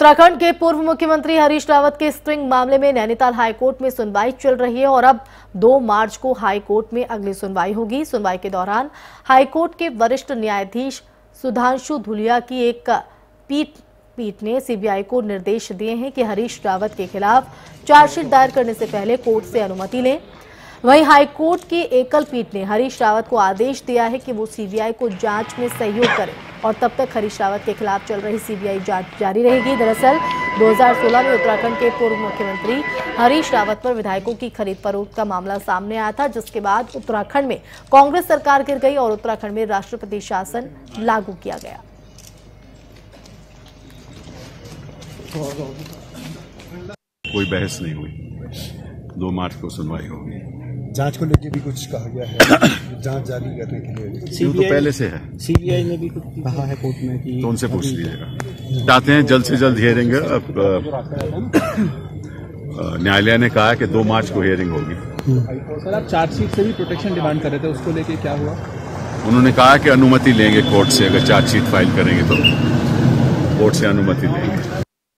उत्तराखंड के पूर्व मुख्यमंत्री हरीश रावत के स्ट्रिंग मामले में नैनीताल हाईकोर्ट में सुनवाई चल रही है और अब 2 मार्च को हाईकोर्ट में अगली सुनवाई होगी। सुनवाई के दौरान हाईकोर्ट के वरिष्ठ न्यायाधीश सुधांशु धुलिया की एक पीठ पीठ ने सीबीआई को निर्देश दिए हैं कि हरीश रावत के खिलाफ चार्जशीट दायर करने से पहले कोर्ट से अनुमति लें। वहीं हाईकोर्ट की एकल पीठ ने हरीश रावत को आदेश दिया है कि वो सीबीआई को जाँच में सहयोग करें। और तब तक हरीश रावत के खिलाफ चल रही सीबीआई जाँच जारी रहेगी। दरअसल 2016 में उत्तराखंड के पूर्व मुख्यमंत्री हरीश रावत पर विधायकों की खरीद फरोख्त का मामला सामने आया था, जिसके बाद उत्तराखंड में कांग्रेस सरकार गिर गई और उत्तराखंड में राष्ट्रपति शासन लागू किया गया। कोई बहस नहीं हुई। दो मार्च को सुनवाई होगी। जाँच को लेके भी कुछ कहा गया है जाँच जारी करने के लिए ये तो पहले से है। सीबीआई ने भी कुछ कहा है कोर्ट में कि तो उनसे पूछ लीजिएगा। चाहते हैं जल्द से जल्द हियरिंग अब न्यायालय ने कहा कि दो मार्च को हियरिंग होगी। सर आप चार्जशीट से भी प्रोटेक्शन डिमांड कर रहे थे उसको लेके क्या हुआ? उन्होंने कहा कि अनुमति लेंगे कोर्ट से। अगर चार्जशीट फ़ाइल करेंगे तो कोर्ट से अनुमति लेंगे।